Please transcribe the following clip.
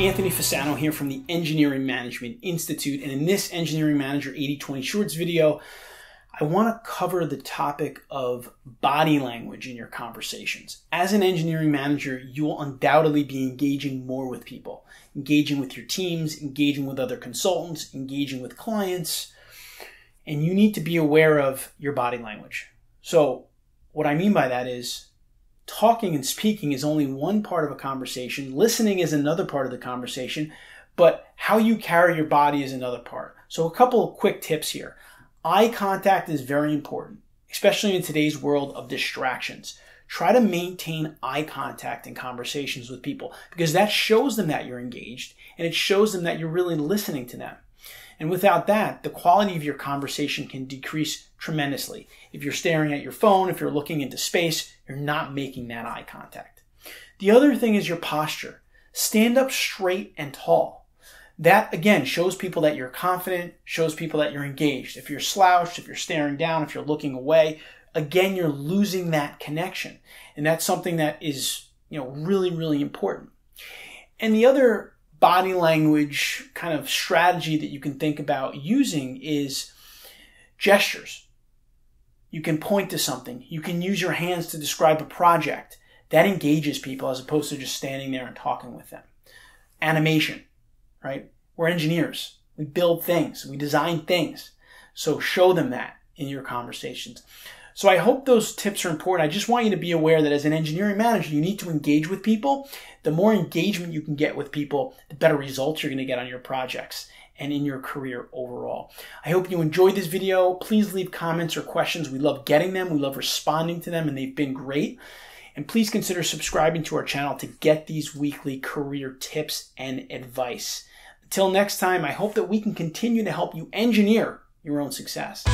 Anthony Fasano here from the Engineering Management Institute. And in this Engineering Manager 8020 Shorts video, I want to cover the topic of body language in your conversations. As an engineering manager, you will undoubtedly be engaging more with people, engaging with your teams, engaging with other consultants, engaging with clients, and you need to be aware of your body language. So, what I mean by that is talking and speaking is only one part of a conversation, listening is another part of the conversation, but how you carry your body is another part. So, a couple of quick tips here. Eye contact is very important, especially in today's world of distractions. Try to maintain eye contact in conversations with people because that shows them that you're engaged and it shows them that you're really listening to them. And without that, the quality of your conversation can decrease tremendously. If you're staring at your phone, if you're looking into space, you're not making that eye contact. The other thing is your posture. Stand up straight and tall that again shows people that you're confident, shows people that you're engaged. If you're slouched, if you're staring down, if you're looking away, again, you're losing that connection. And that's something that is, you know, really, really important. And the other body language kind of strategy that you can think about using is gestures. You can point to something. You can use your hands to describe a project. That engages people as opposed to just standing there and talking with them. Animation right? We're engineers. We build things, we design things. So show them that in your conversations. So I hope those tips are important. I just want you to be aware that as an engineering manager, you need to engage with people. The more engagement you can get with people, the better results you're going to get on your projects and in your career overall. I hope you enjoyed this video. Please leave comments or questions. We love getting them. We love responding to them and they've been great. And please consider subscribing to our channel to get these weekly career tips and advice. Until next time, I hope that we can continue to help you engineer your own success.